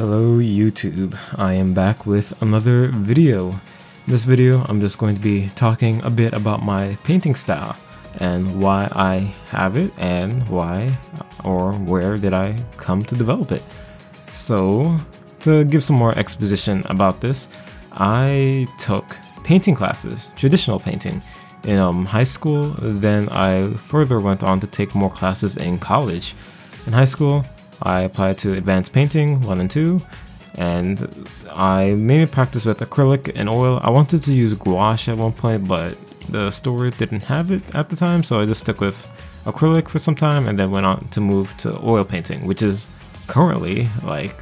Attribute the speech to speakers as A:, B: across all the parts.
A: Hello YouTube, I am back with another video. In this video, I'm just going to be talking a bit about my painting style and why I have it and why or where did I come to develop it. So, to give some more exposition about this, I took painting classes, traditional painting, in um, high school. Then I further went on to take more classes in college. In high school, I applied to advanced painting 1 and 2, and I mainly practiced with acrylic and oil. I wanted to use gouache at one point, but the store didn't have it at the time, so I just stuck with acrylic for some time and then went on to move to oil painting, which is currently like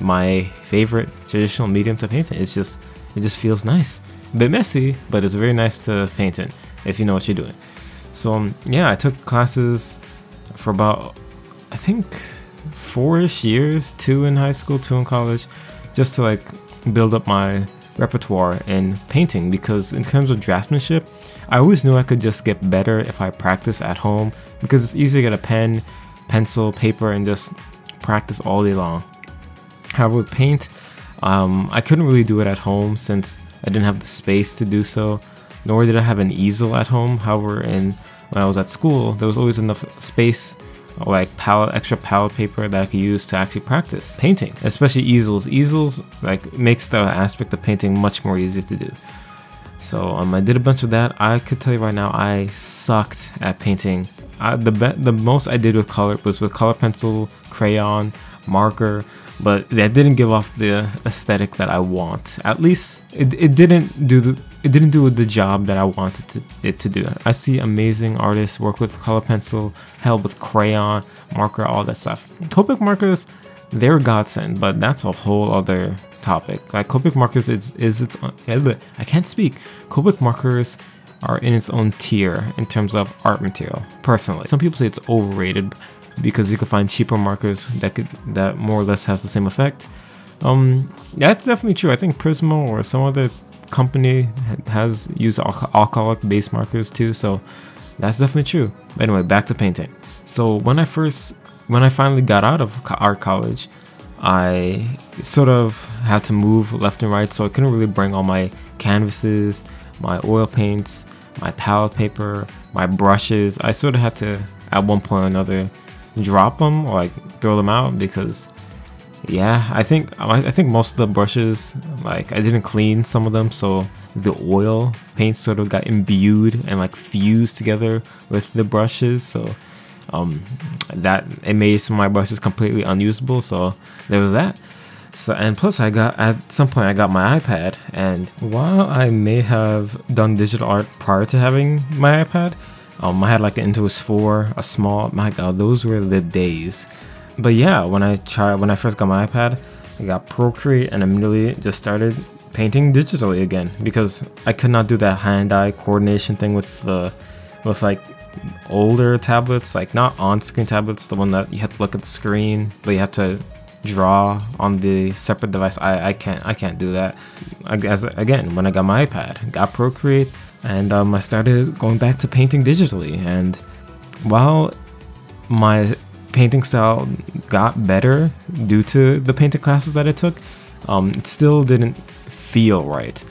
A: my favorite traditional medium to paint in. It's just it just feels nice. A bit messy, but it's very nice to paint in if you know what you're doing. So um, yeah, I took classes for about I think four-ish years, two in high school, two in college, just to like build up my repertoire in painting because in terms of draftsmanship, I always knew I could just get better if I practice at home because it's easy to get a pen, pencil, paper, and just practice all day long. However, with paint, um, I couldn't really do it at home since I didn't have the space to do so, nor did I have an easel at home. However, in when I was at school, there was always enough space like palette extra palette paper that I could use to actually practice painting, especially easels. Easels like makes the aspect of painting much more easy to do. So um, I did a bunch of that. I could tell you right now, I sucked at painting. I, the the most I did with color was with color pencil, crayon, marker, but that didn't give off the aesthetic that I want. At least it, it didn't do the it didn't do the job that I wanted to, it to do. I see amazing artists work with color pencil, hell with crayon, marker, all that stuff. Copic markers, they're a godsend, but that's a whole other topic. Like Copic markers is is its I can't speak. Copic markers are in its own tier in terms of art material. Personally, some people say it's overrated because you can find cheaper markers that could that more or less has the same effect. Um, that's definitely true. I think Prismo or some other company has used alcoholic base markers too, so that's definitely true. But anyway, back to painting. So when I first, when I finally got out of art college, I sort of had to move left and right, so I couldn't really bring all my canvases, my oil paints, my palette paper, my brushes. I sort of had to, at one point or another, drop them or like throw them out because yeah, I think I think most of the brushes, like I didn't clean some of them, so the oil paint sort of got imbued and like fused together with the brushes. So um, that it made some of my brushes completely unusable. So there was that. So and plus I got at some point I got my iPad, and while I may have done digital art prior to having my iPad, um, I had like an Intuos 4, a small. My God, those were the days but yeah, when I tried when I first got my iPad, I got Procreate and immediately just started painting digitally again because I could not do that hand-eye coordination thing with the with like older tablets, like not on-screen tablets, the one that you have to look at the screen, but you have to draw on the separate device. I, I can't I can't do that. I guess again when I got my iPad, got Procreate, and um, I started going back to painting digitally. And while my painting style got better due to the painting classes that I took, um, it still didn't feel right.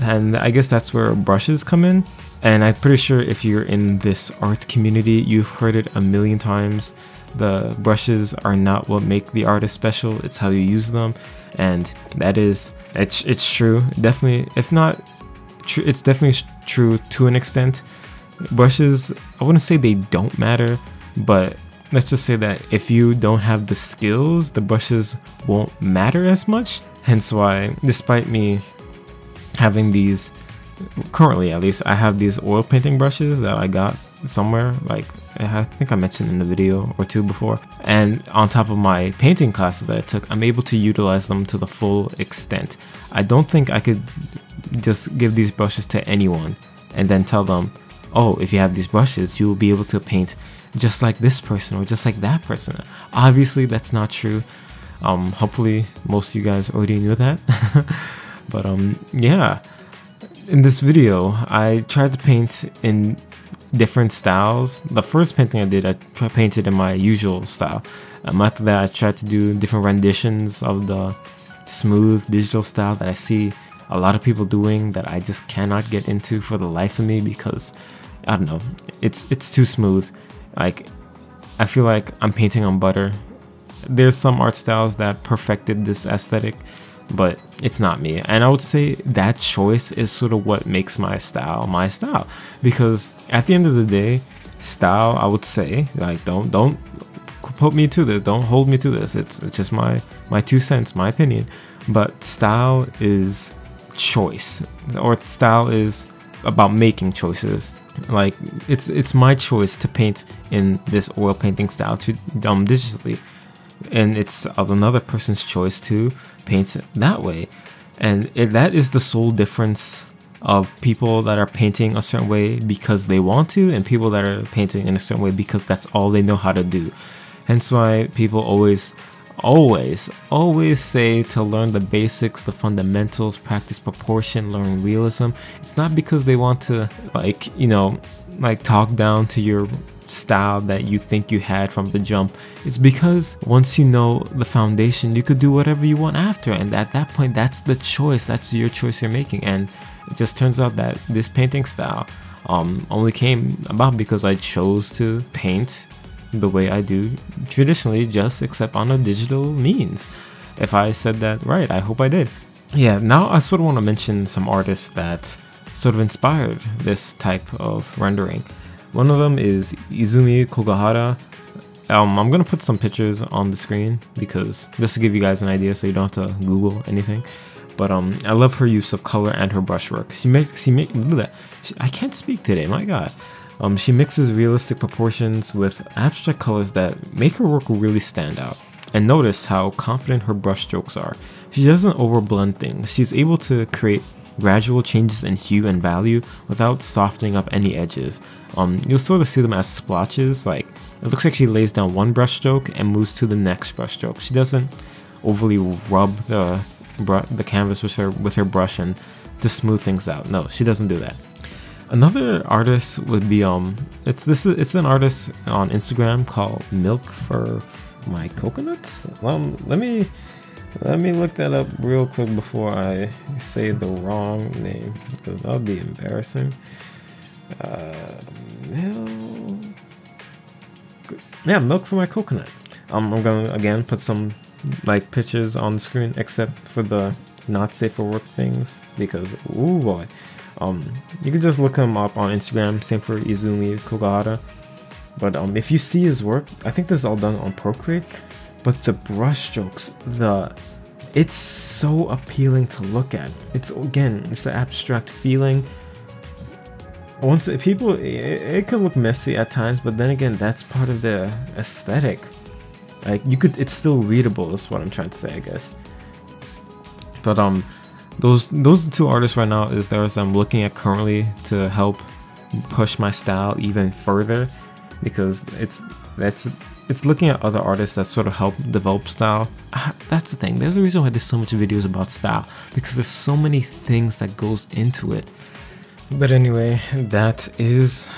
A: And I guess that's where brushes come in. And I'm pretty sure if you're in this art community, you've heard it a million times. The brushes are not what make the artist special, it's how you use them. And that is, it's, it's true. Definitely, if not true, it's definitely true to an extent. Brushes, I wouldn't say they don't matter, but let's just say that if you don't have the skills, the brushes won't matter as much. Hence why, despite me having these, currently at least, I have these oil painting brushes that I got somewhere, like I think I mentioned in the video or two before. And on top of my painting classes that I took, I'm able to utilize them to the full extent. I don't think I could just give these brushes to anyone and then tell them, oh, if you have these brushes, you will be able to paint just like this person or just like that person. Obviously, that's not true. Um, hopefully, most of you guys already knew that. but um, yeah, in this video, I tried to paint in different styles. The first painting I did, I painted in my usual style. Um, after that, I tried to do different renditions of the smooth digital style that I see a lot of people doing that I just cannot get into for the life of me because I don't know, it's it's too smooth. Like I feel like I'm painting on butter. There's some art styles that perfected this aesthetic, but it's not me. And I would say that choice is sort of what makes my style my style because at the end of the day, style I would say like don't don't put me to this, don't hold me to this. It's, just my my two cents, my opinion. But style is choice or style is about making choices. Like it's it's my choice to paint in this oil painting style to um digitally. And it's of another person's choice to paint that way. And it, that is the sole difference of people that are painting a certain way because they want to and people that are painting in a certain way because that's all they know how to do. Hence why people always always, always say to learn the basics, the fundamentals, practice proportion, learn realism. It's not because they want to, like, you know, like talk down to your style that you think you had from the jump. It's because once you know the foundation, you could do whatever you want after. And at that point, that's the choice. That's your choice you're making. And it just turns out that this painting style um, only came about because I chose to paint the way I do traditionally, just except on a digital means. If I said that right, I hope I did. Yeah, now I sort of want to mention some artists that sort of inspired this type of rendering. One of them is Izumi Kogahara. Um, I'm gonna put some pictures on the screen because this to give you guys an idea, so you don't have to Google anything. But um, I love her use of color and her brushwork. She makes she make I can't speak today. My God, um, she mixes realistic proportions with abstract colors that make her work really stand out. And notice how confident her brushstrokes are. She doesn't overblend things, she's able to create gradual changes in hue and value without softening up any edges. Um, you'll sort of see them as splotches, like it looks like she lays down one brushstroke and moves to the next brushstroke. She doesn't overly rub the the canvas with her with her brush and to smooth things out. No, she doesn't do that. Another artist would be um it's this it's an artist on Instagram called Milk for My Coconuts. Um let me let me look that up real quick before I say the wrong name because that'll be embarrassing. Uh, milk. Yeah, milk for my coconut. Um, I'm gonna again put some like pictures on the screen, except for the not safe for work things because oh boy, um, you can just look him up on Instagram. Same for Izumi Kogahara. But um, if you see his work, I think this is all done on Procreate. But the brushstrokes, the it's so appealing to look at. It's again, it's the abstract feeling. Once people, it, it could look messy at times, but then again, that's part of the aesthetic. Like you could, it's still readable. Is what I'm trying to say, I guess. But um, those those two artists right now is those I'm looking at currently to help push my style even further because it's that's it's looking at other artists that sort of help develop style. Ah, that's the thing. There's a reason why there's so much videos about style because there's so many things that goes into it. But anyway, that is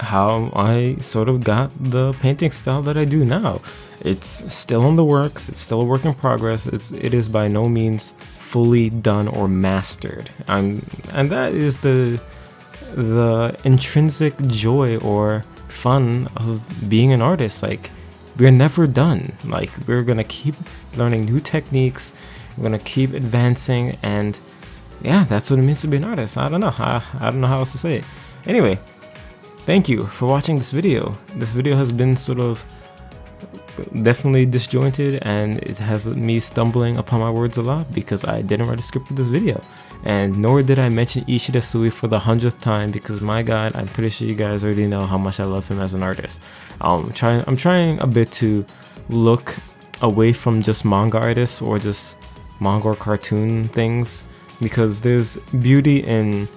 A: how I sort of got the painting style that I do now. It's still in the works. It's still a work in progress. It's it is by no means fully done or mastered. Um, and that is the the intrinsic joy or fun of being an artist. Like we're never done. Like we're gonna keep learning new techniques. We're gonna keep advancing, and yeah, that's what it means to be an artist. I don't know. I, I don't know how else to say it. Anyway, thank you for watching this video. This video has been sort of definitely disjointed and it has me stumbling upon my words a lot because I didn't write a script for this video. And nor did I mention Ishida Sui for the hundredth time because my god, I'm pretty sure you guys already know how much I love him as an artist. Um, trying, I'm trying a bit to look away from just manga artists or just manga or cartoon things because there's beauty in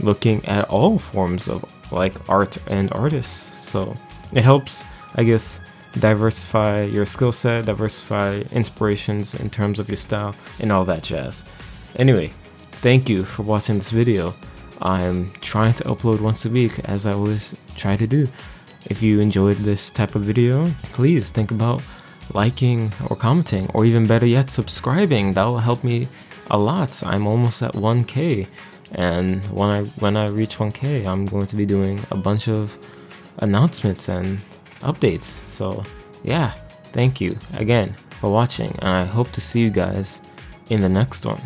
A: looking at all forms of like art and artists. So it helps, I guess, diversify your skill set, diversify inspirations in terms of your style, and all that jazz. Anyway, thank you for watching this video. I'm trying to upload once a week as I always try to do. If you enjoyed this type of video, please think about liking or commenting, or even better yet, subscribing. That will help me a lot. I'm almost at 1k, and when I when I reach 1k, I'm going to be doing a bunch of announcements and updates. So, yeah, thank you again for watching, and I hope to see you guys in the next one.